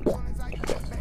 One is I get